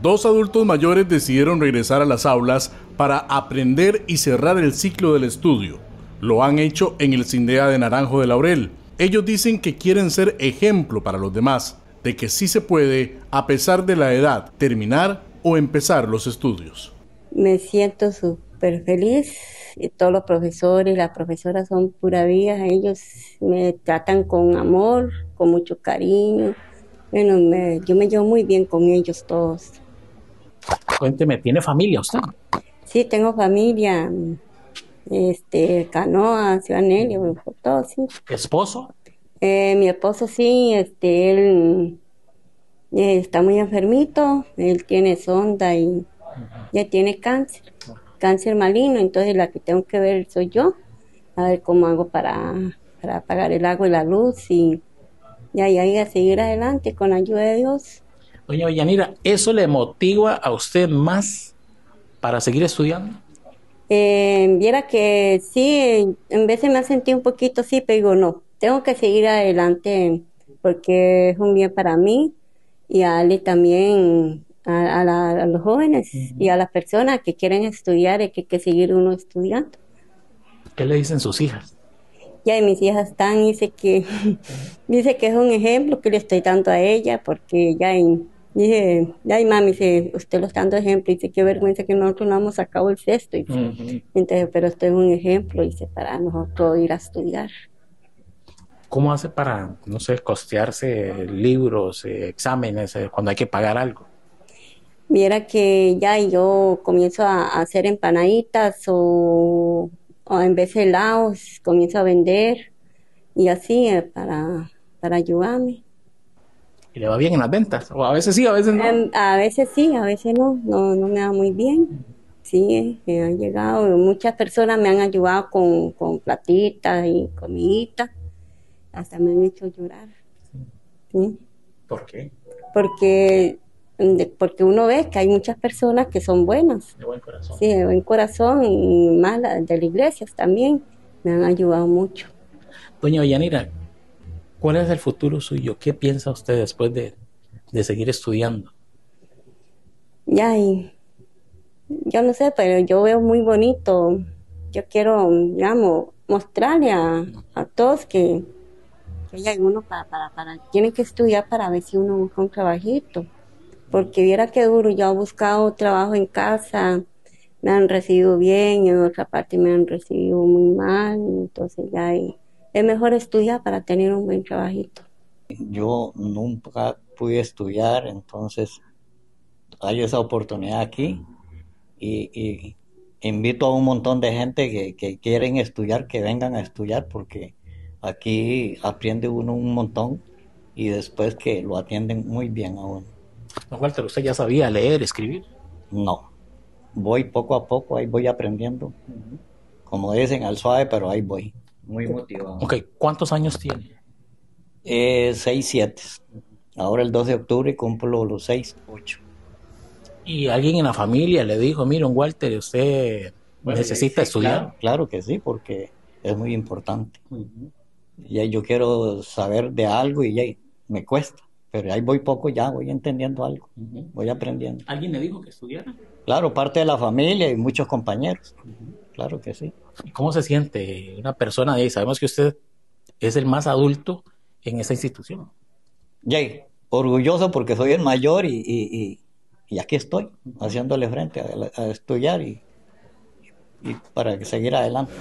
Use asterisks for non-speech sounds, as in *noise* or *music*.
Dos adultos mayores decidieron regresar a las aulas para aprender y cerrar el ciclo del estudio. Lo han hecho en el CINDEA de Naranjo de Laurel. Ellos dicen que quieren ser ejemplo para los demás, de que sí se puede, a pesar de la edad, terminar o empezar los estudios. Me siento súper feliz. Todos los profesores, las profesoras son pura vida. Ellos me tratan con amor, con mucho cariño. Bueno, yo me llevo muy bien con ellos todos. Cuénteme, ¿tiene familia usted? Sí, tengo familia. Este, Canoa, Ciudad Nelio, todo, sí. ¿Esposo? Eh, mi esposo sí, este, él eh, está muy enfermito, él tiene sonda y ya tiene cáncer, cáncer maligno, entonces la que tengo que ver soy yo, a ver cómo hago para, para pagar el agua y la luz y ya, y a seguir adelante con la ayuda de Dios. Doña Villanira, ¿eso le motiva a usted más para seguir estudiando? Eh, viera que sí, en veces me ha sentido un poquito así, pero digo, no, tengo que seguir adelante porque es un bien para mí y a Ale también, a, los jóvenes y a las personas que quieren estudiar y que hay que seguir uno estudiando. ¿Qué le dicen sus hijas? Ya mis hijas están, dice que, *laughs* dice que es un ejemplo que le estoy dando a ella porque ya en, Dije, ay mami, dice, usted lo está dando ejemplo, dice, qué vergüenza que nosotros no hemos sacado el sexto. Entonces, pero esto es un ejemplo, dice, para nosotros ir a estudiar. ¿Cómo hace para, no sé, costearse libros, eh, exámenes, eh, cuando hay que pagar algo? Viera que ya yo comienzo a, hacer empanaditas o, o, en vez de helados, comienzo a vender y así eh, para, para ayudarme y le va bien en las ventas. O a veces sí, a veces no. Em, a veces sí, a veces no. No, no me va muy bien. Sí, me han llegado. Muchas personas me han ayudado con, con platitas y comiditas. Hasta me han hecho llorar. Sí. ¿Por qué? Porque, porque uno ve que hay muchas personas que son buenas. De buen corazón. Sí, de buen corazón y malas de las iglesias también. Me han ayudado mucho. Doña Villanira, ¿Cuál es el futuro suyo? ¿Qué piensa usted después de, seguir estudiando? Ya, y, yo no sé, pero yo veo muy bonito. Yo quiero, digamos, mostrarle a, todos que, que hay uno para, para, para, tienen que estudiar para ver si uno busca un trabajito. Porque viera qué duro, yo he buscado trabajo en casa, me han recibido bien, en otra parte me han recibido muy mal, entonces ya hay es mejor estudiar para tener un buen trabajito. Yo nunca pude estudiar, entonces hay esa oportunidad aquí y, invito a un montón de gente que, que, quieren estudiar, que vengan a estudiar porque aquí aprende uno un montón y después que lo atienden muy bien a uno. Walter, ¿usted ya sabía leer, escribir? No, voy poco a poco, ahí voy aprendiendo. Como dicen, al suave, pero ahí voy. Muy motivado. Ok, ¿cuántos años tiene? Eh, seis, siete. Ahora el 2 de octubre cumplo los seis, ocho. ¿Y alguien en la familia le dijo, miren Walter, usted necesita estudiar? Claro, que sí, porque es muy importante. Ya yo quiero saber de algo y ya me cuesta, pero ahí voy poco ya, voy entendiendo algo, voy aprendiendo. ¿Alguien le dijo que estudiara? Claro, parte de la familia y muchos compañeros. Claro que sí. ¿Cómo se siente una persona de ahí? Sabemos que usted es el más adulto en esa institución. Jay, orgulloso porque soy el mayor y, aquí estoy, haciéndole frente a, estudiar y, y para seguir adelante.